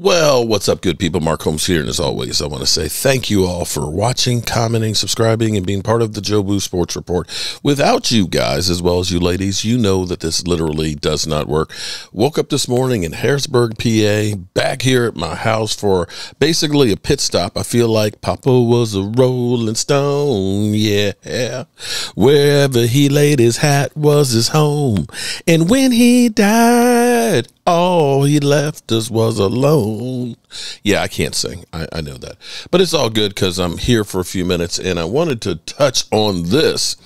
Well, what's up, good people? Mark Holmes here, and as always, I want to say thank you all for watching, commenting, subscribing, and being part of the Joe Jobu Sports Report. Without you guys, as well as you ladies, you know that this literally does not work. Woke up this morning in Harrisburg, PA, back here at my house for basically a pit stop. I feel like Papa was a rolling stone, yeah. Wherever he laid his hat was his home, and when he died, all he left us was alone. Yeah, I can't sing. I, I know that. But it's all good because I'm here for a few minutes and I wanted to touch on this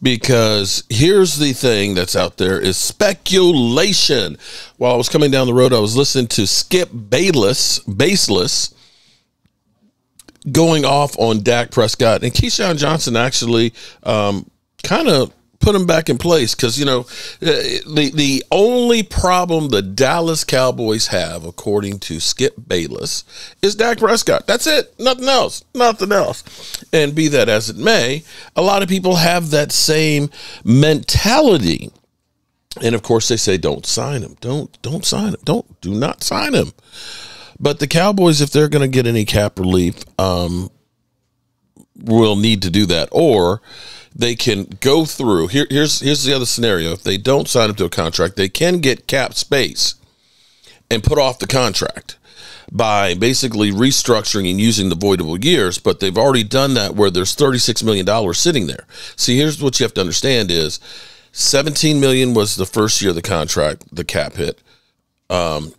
because here's the thing that's out there is speculation. While I was coming down the road, I was listening to Skip Bayless, Baseless, going off on Dak Prescott. And Keyshawn Johnson actually um, kind of put them back in place because you know uh, the the only problem the Dallas Cowboys have, according to Skip Bayless, is Dak Prescott. That's it. Nothing else. Nothing else. And be that as it may, a lot of people have that same mentality. And of course, they say, "Don't sign him. Don't don't sign him. Don't do not sign him." But the Cowboys, if they're going to get any cap relief, um, will need to do that, or they can go through. Here, here's here's the other scenario. If they don't sign up to a contract, they can get cap space and put off the contract by basically restructuring and using the voidable years. But they've already done that where there's thirty six million dollars sitting there. See, here's what you have to understand: is seventeen million was the first year of the contract, the cap hit. Um,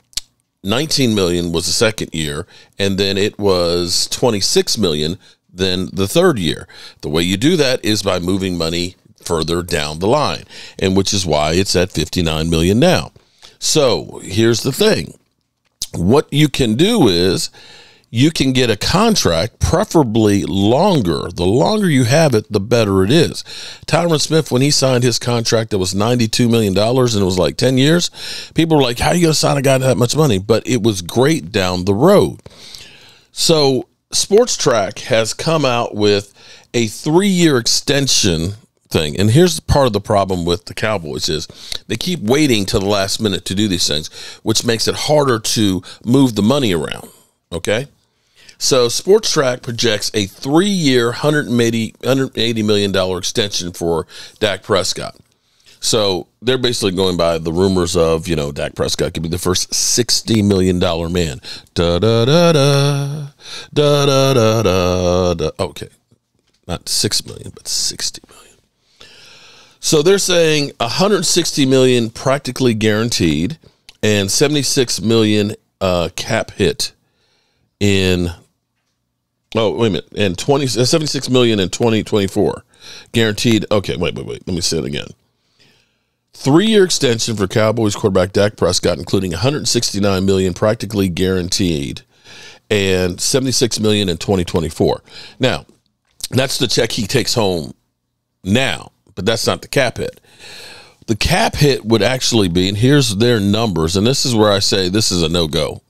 19 million was the second year and then it was 26 million than the third year. The way you do that is by moving money further down the line, and which is why it's at 59 million now. So here's the thing what you can do is you can get a contract, preferably longer. The longer you have it, the better it is. Tyron Smith, when he signed his contract that was $92 million and it was like 10 years, people were like, How are you going to sign a guy that much money? But it was great down the road. So Spotrac has come out with a three-year extension thing. And here's part of the problem with the Cowboys is they keep waiting till the last minute to do these things, which makes it harder to move the money around. Okay. So Spotrac projects a three-year, 180, $180 million extension for Dak Prescott. So they're basically going by the rumors of, you know, Dak Prescott could be the first $60 million man. Da da da da. Da da da da da. Okay. Not 6 million, but 60 million. So they're saying 160 million practically guaranteed and 76 million uh, cap hit in Oh, wait a minute. And 20 uh, 76 million in 2024 guaranteed. Okay, wait, wait, wait. Let me say it again. Three-year extension for Cowboys quarterback Dak Prescott, including 169 million practically guaranteed, and 76 million in 2024. Now, that's the check he takes home now, but that's not the cap hit. The cap hit would actually be, and here's their numbers, and this is where I say this is a no-go.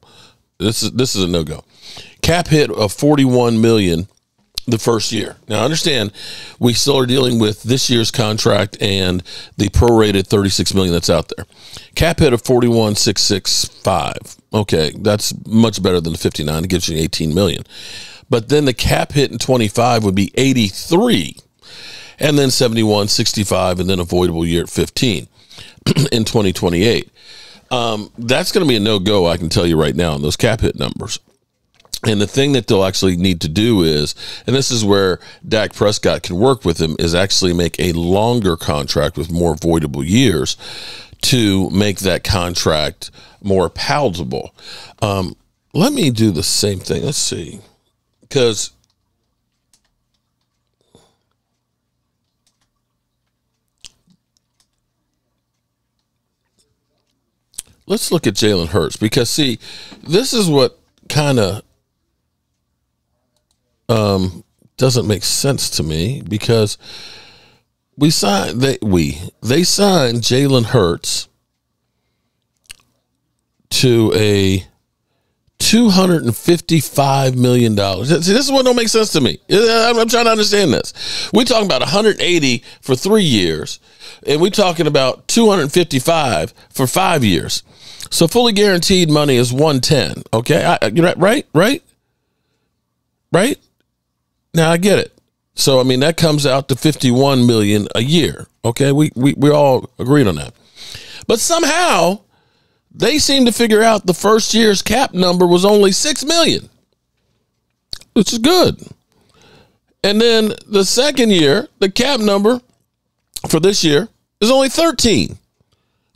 This is this is a no-go. Cap hit of 41 million the first year. Now, understand, we still are dealing with this year's contract and the prorated 36 million that's out there. Cap hit of 41,665. Okay, that's much better than the 59. It gives you 18 million. But then the cap hit in 25 would be 83 and then 71, 65 and then avoidable year at 15 in 2028. Um, that's going to be a no go, I can tell you right now, on those cap hit numbers. And the thing that they'll actually need to do is, and this is where Dak Prescott can work with him, is actually make a longer contract with more voidable years to make that contract more palatable. Um, let me do the same thing. Let's see. Because let's look at Jalen Hurts because see, this is what kind of um, doesn't make sense to me because we signed they we they signed Jalen Hurts to a two hundred and fifty-five million dollars. See, this is what don't make sense to me. I'm, trying to understand this. We're talking about 180 for three years, and we're talking about 255 for five years. So fully guaranteed money is 110. Okay. I, right? Right? Right? Now I get it. So I mean that comes out to 51 million a year. Okay? We we we all agreed on that. But somehow they seem to figure out the first year's cap number was only 6 million. Which is good. And then the second year, the cap number for this year is only 13.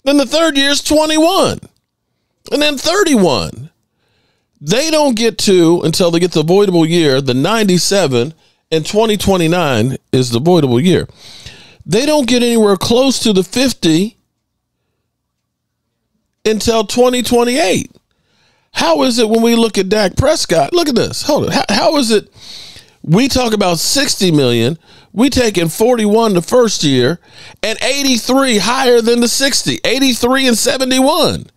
Then the third year is 21. And then 31. They don't get to until they get the voidable year, the 97 and 2029 is the voidable year. They don't get anywhere close to the 50 until 2028. How is it when we look at Dak Prescott? Look at this. Hold it. How, how is it we talk about 60 million, we taking 41 the first year and 83 higher than the 60, 83 and 71.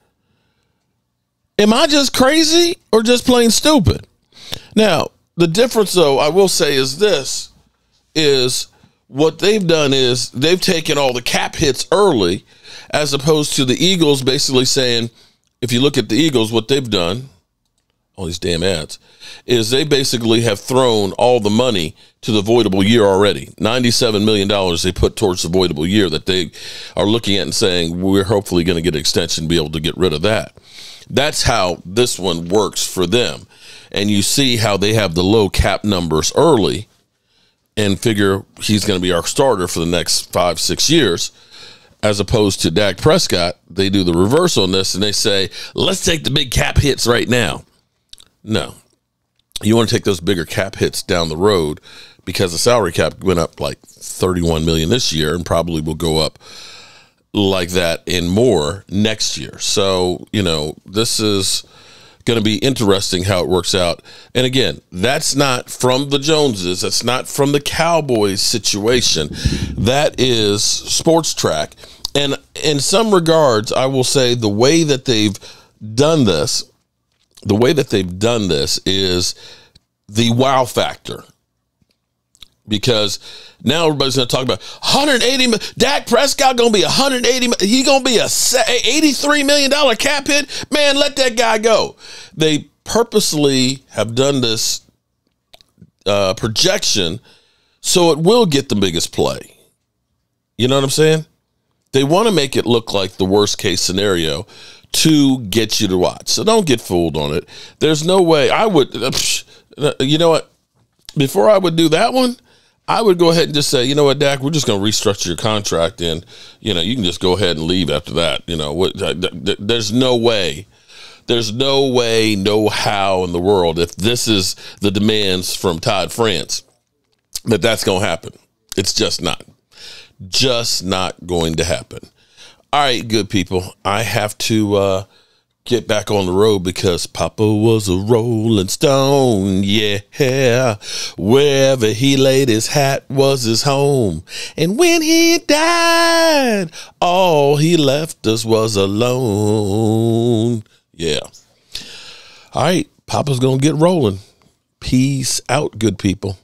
Am I just crazy or just plain stupid? Now, the difference though, I will say is this is what they've done is they've taken all the cap hits early as opposed to the Eagles basically saying if you look at the Eagles what they've done all these damn ads is they basically have thrown all the money to the voidable year already. $97 million they put towards the voidable year that they are looking at and saying, we're hopefully going to get an extension, be able to get rid of that. That's how this one works for them. And you see how they have the low cap numbers early and figure he's going to be our starter for the next five, six years as opposed to Dak Prescott, they do the reverse on this and they say, let's take the big cap hits right now. No. You want to take those bigger cap hits down the road because the salary cap went up like 31 million this year and probably will go up like that and more next year. So, you know, this is going to be interesting how it works out. And again, that's not from the Joneses, that's not from the Cowboys situation. That is Spotrac. And in some regards, I will say the way that they've done this the way that they've done this is the wow factor. Because now everybody's going to talk about 180. Dak Prescott going to be 180. He going to be a 83 million dollar cap hit. Man, let that guy go. They purposely have done this uh, projection so it will get the biggest play. You know what I'm saying? They want to make it look like the worst case scenario to get you to watch. So don't get fooled on it. There's no way I would, uh, you know what? Before I would do that one, I would go ahead and just say, you know what, Dak, we're just going to restructure your contract, and you know you can just go ahead and leave after that. You know, what? There's no way, there's no way, no how in the world if this is the demands from Todd France that that's going to happen. It's just not, just not going to happen. All right, good people. I have to uh, get back on the road because Papa was a rolling stone. Yeah. Wherever he laid his hat was his home. And when he died, all he left us was alone. Yeah. All right. Papa's going to get rolling. Peace out, good people.